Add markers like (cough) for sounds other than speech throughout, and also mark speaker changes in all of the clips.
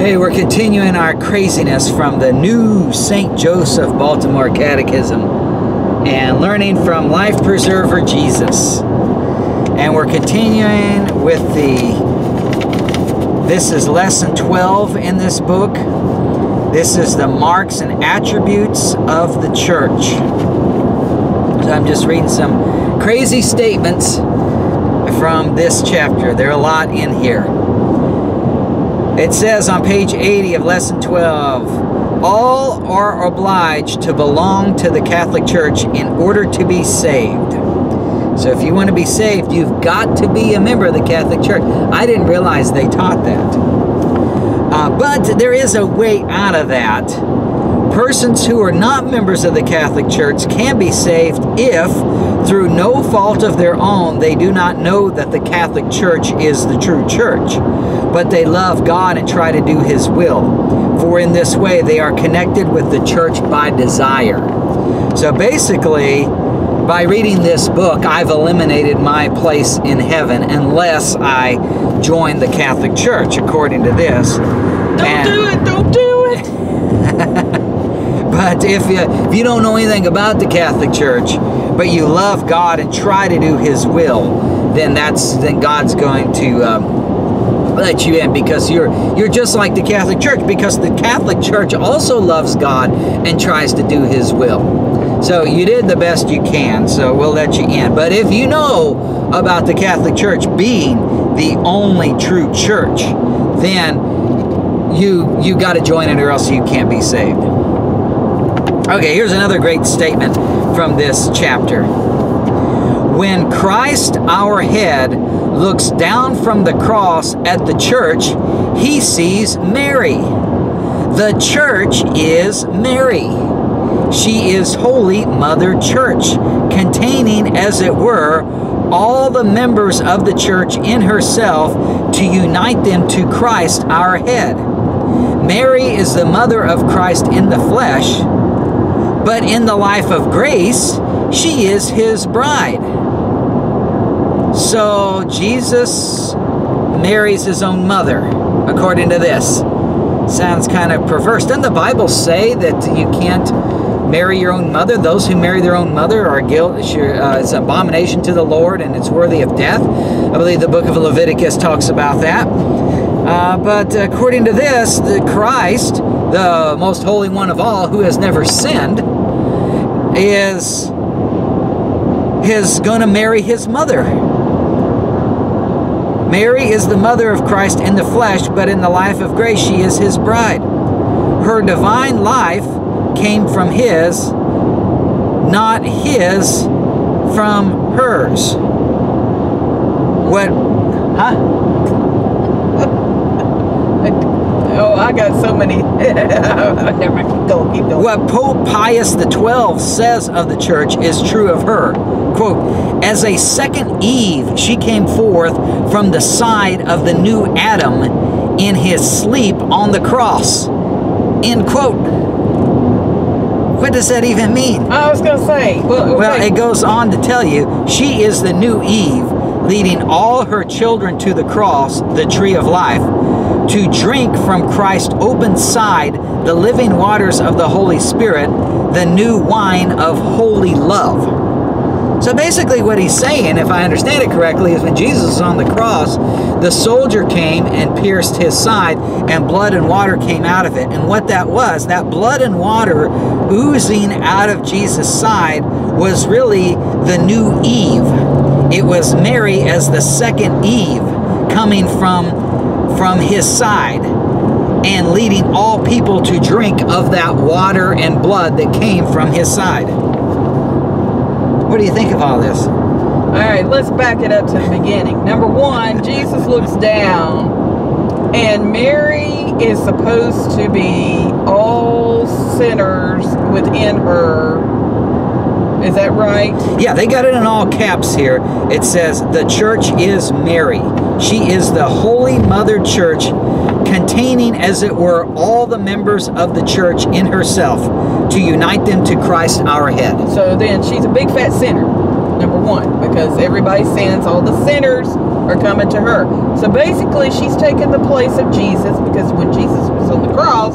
Speaker 1: Hey, we're continuing our craziness from the new St. Joseph Baltimore Catechism and learning from Life Preserver Jesus. And we're continuing with the, this is lesson 12 in this book. This is the marks and attributes of the church. So I'm just reading some crazy statements from this chapter. There are a lot in here. It says on page 80 of lesson 12, all are obliged to belong to the Catholic Church in order to be saved. So if you want to be saved, you've got to be a member of the Catholic Church. I didn't realize they taught that. Uh, but there is a way out of that. Persons who are not members of the Catholic Church can be saved if, through no fault of their own, they do not know that the Catholic Church is the true church, but they love God and try to do His will. For in this way, they are connected with the church by desire. So basically, by reading this book, I've eliminated my place in heaven unless I join the Catholic Church, according to this.
Speaker 2: Don't
Speaker 1: And-
Speaker 2: do it! Don't do it! (laughs)
Speaker 1: But if you, if you don't know anything about the Catholic Church, but you love God and try to do His will, then that's then God's going to um, let you in because you're you're just like the Catholic Church because the Catholic Church also loves God and tries to do His will. So you did the best you can, so we'll let you in. But if you know about the Catholic Church being the only true church, then you you got to join it or else you can't be saved. Okay, here's another great statement from this chapter. When Christ, our head, looks down from the cross at the church, he sees Mary. The church is Mary. She is Holy Mother Church, containing, as it were, all the members of the church in herself to unite them to Christ, our head. Mary is the mother of Christ in the flesh, but in the life of grace, she is his bride. So Jesus marries his own mother, according to this. Sounds kind of perverse. Doesn't the Bible say that you can't marry your own mother? Those who marry their own mother are guilty. Uh, it's an abomination to the Lord, and it's worthy of death. I believe the book of Leviticus talks about that. Uh, but according to this, the Christ, the most holy one of all, who has never sinned, is is going to marry his mother. Mary is the mother of Christ in the flesh, but in the life of grace, she is his bride. Her divine life came from his, not his from hers. What? Huh?
Speaker 2: Oh, I got so many. Never mind. Keep going. Keep going.
Speaker 1: What Pope Pius XII says of the church is true of her. Quote, as a second Eve, she came forth from the side of the new Adam in his sleep on the cross. End quote. What does that even mean?
Speaker 2: I was gonna say. Well,
Speaker 1: Well,
Speaker 2: okay.
Speaker 1: it goes on to tell you she is the new Eve, leading all her children to the cross, the tree of life, to drink from Christ's open side the living waters of the Holy Spirit, the new wine of holy love. So basically, what he's saying, if I understand it correctly, is when Jesus was on the cross, the soldier came and pierced his side, and blood and water came out of it. And what that was, that blood and water oozing out of Jesus' side, was really the new Eve. It was Mary as the second Eve coming from from his side and leading all people to drink of that water and blood that came from his side. What do you think of all this?
Speaker 2: All right, let's back it up to the beginning. Number one, Jesus looks down, and Mary is supposed to be all sinners within her. Is that right?
Speaker 1: Yeah, they got it in all caps here. It says, The church is Mary. She is the Holy Mother Church, containing, as it were, all the members of the church in herself to unite them to Christ our head.
Speaker 2: So then she's a big fat sinner, number one, because everybody sins, all the sinners are coming to her. So basically, she's taking the place of Jesus because when Jesus was on the cross,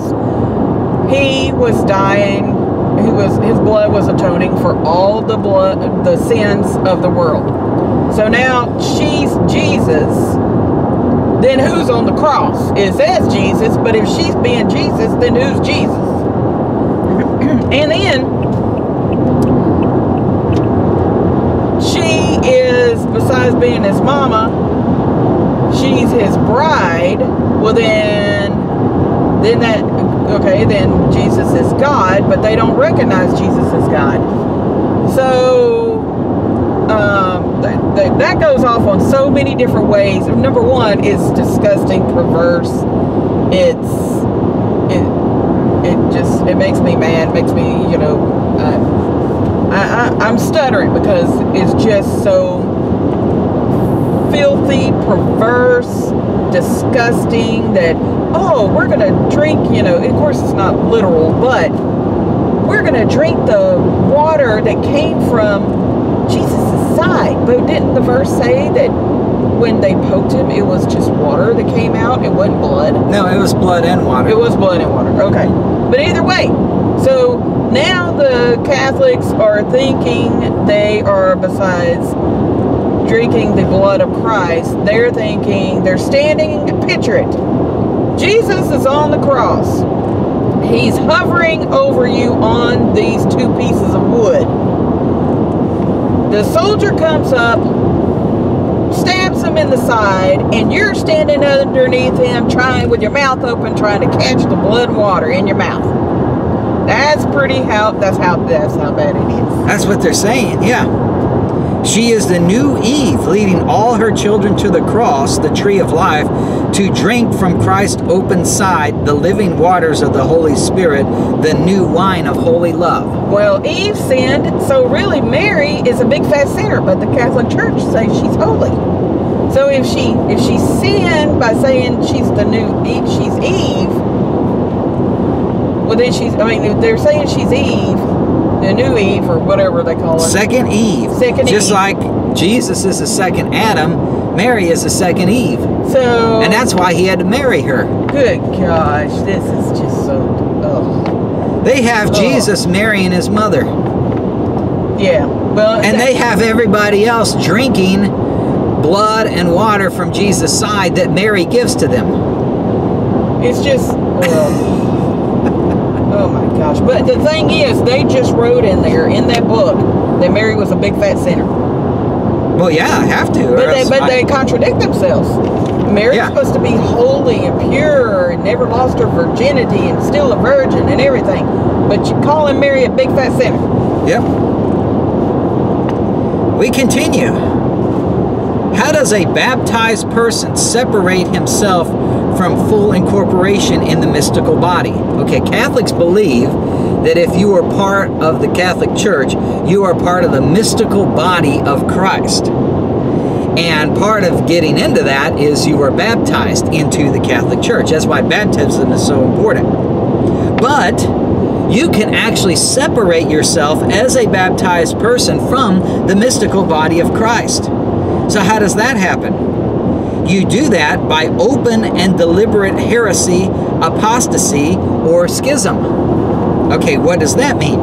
Speaker 2: he was dying. He was his blood was atoning for all the blood, the sins of the world. So now she's Jesus. Then who's on the cross? It says Jesus, but if she's being Jesus, then who's Jesus? (clears throat) and then she is, besides being his mama, she's his bride. Well, then, then that okay, then Jesus is God, but they don't recognize Jesus as God. So um, that, that, that goes off on so many different ways. Number one is disgusting, perverse. It's it it just it makes me mad. Makes me you know I, I, I'm stuttering because it's just so filthy, perverse, disgusting that oh we're gonna drink you know of course it's not literal but we're gonna drink the water that came from jesus' side. But didn't the verse say that when they poked him it was just water that came out? It wasn't blood?
Speaker 1: No, it was blood and water.
Speaker 2: it was blood and water. Okay. But either way so now the catholics are thinking they are besides drinking the blood of christ they're thinking they're standing picture it Jesus is on the cross. He's hovering over you on these two pieces of wood. The soldier comes up, stabs him in the side, and you're standing underneath him trying with your mouth open trying to catch the blood and water in your mouth. That's pretty how that's how that's how bad it is.
Speaker 1: That's what they're saying, yeah. She is the new Eve, leading all her children to the cross, the tree of life, to drink from Christ's open side the living waters of the Holy Spirit, the new wine of holy love.
Speaker 2: Well, Eve sinned, so really Mary is a big fat sinner, but the Catholic Church says she's holy. So if she if she sinned by saying she's the new Eve, she's Eve, well then she's I mean they're saying she's Eve, the new Eve or whatever they call it.
Speaker 1: Second Eve.
Speaker 2: Second
Speaker 1: Just
Speaker 2: Eve.
Speaker 1: like Jesus is the second Adam, Mary is the second Eve.
Speaker 2: So
Speaker 1: And that's why he had to marry her.
Speaker 2: good gosh, this is just so ugh.
Speaker 1: They have
Speaker 2: Oh.
Speaker 1: Jesus marrying his mother.
Speaker 2: yeah. Well
Speaker 1: And they have everybody else drinking blood and water from Jesus' side that Mary gives to them.
Speaker 2: It's just. (laughs) oh my gosh. But the thing is, they just wrote in there in that book that Mary was a big fat sinner.
Speaker 1: Well, yeah, I have to.
Speaker 2: But they, but
Speaker 1: I-
Speaker 2: they contradict themselves. Mary's
Speaker 1: Yeah.
Speaker 2: supposed to be holy and pure and never lost her virginity and still a virgin and everything. But you calling Mary a big fat sinner.
Speaker 1: Yep. We continue. How does a baptized person separate himself from full incorporation in the mystical body? Okay, Catholics believe that if you are part of the Catholic Church, you are part of the mystical body of Christ. And part of getting into that is you are baptized into the Catholic Church. That's why baptism is so important. But you can actually separate yourself as a baptized person from the mystical body of Christ. So, how does that happen? You do that by open and deliberate heresy, apostasy, or schism. Okay, what does that mean?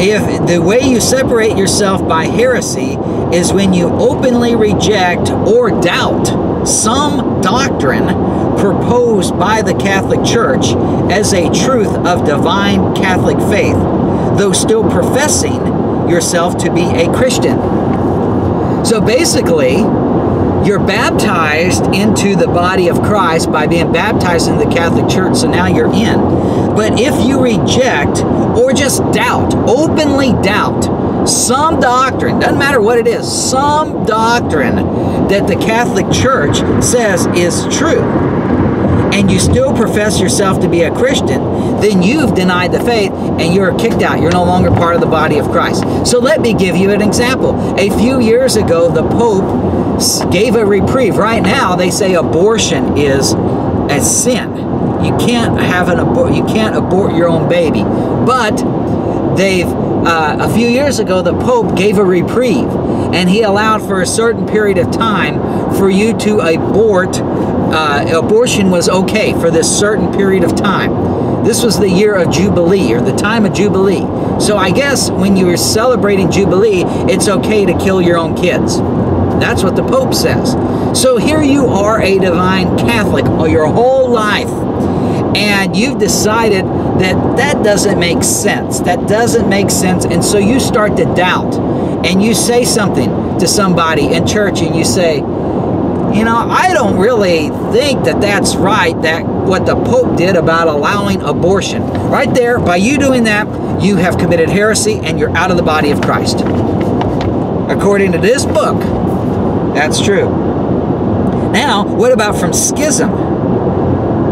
Speaker 1: If the way you separate yourself by heresy is when you openly reject or doubt some doctrine proposed by the Catholic Church as a truth of divine Catholic faith, though still professing yourself to be a Christian. So basically, you're baptized into the body of Christ by being baptized in the Catholic Church, so now you're in. But if you reject or just doubt, openly doubt, some doctrine, doesn't matter what it is, some doctrine that the Catholic Church says is true, and you still profess yourself to be a Christian, then you've denied the faith and you're kicked out. You're no longer part of the body of Christ. So let me give you an example. A few years ago, the Pope gave a reprieve. Right now, they say abortion is a sin. You can't have an abort. You can't abort your own baby. But they've uh, a few years ago the pope gave a reprieve and he allowed for a certain period of time for you to abort uh, abortion was okay for this certain period of time. This was the year of Jubilee or the time of Jubilee. So I guess when you are celebrating Jubilee, it's okay to kill your own kids. That's what the Pope says. So here you are a divine Catholic all your whole life, and you've decided that that doesn't make sense. That doesn't make sense. And so you start to doubt, and you say something to somebody in church, and you say, you know, I don't really think that that's right, that what the Pope did about allowing abortion. Right there, by you doing that, you have committed heresy and you're out of the body of Christ. According to this book, that's true. Now, what about from schism?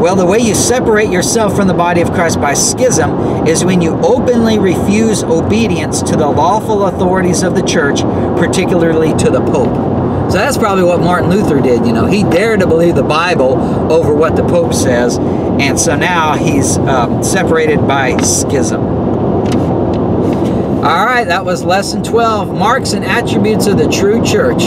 Speaker 1: Well, the way you separate yourself from the body of Christ by schism is when you openly refuse obedience to the lawful authorities of the church, particularly to the Pope. So that's probably what Martin Luther did. You know, he dared to believe the Bible over what the Pope says, and so now he's um, separated by schism. All right, that was lesson 12 Marks and Attributes of the True Church.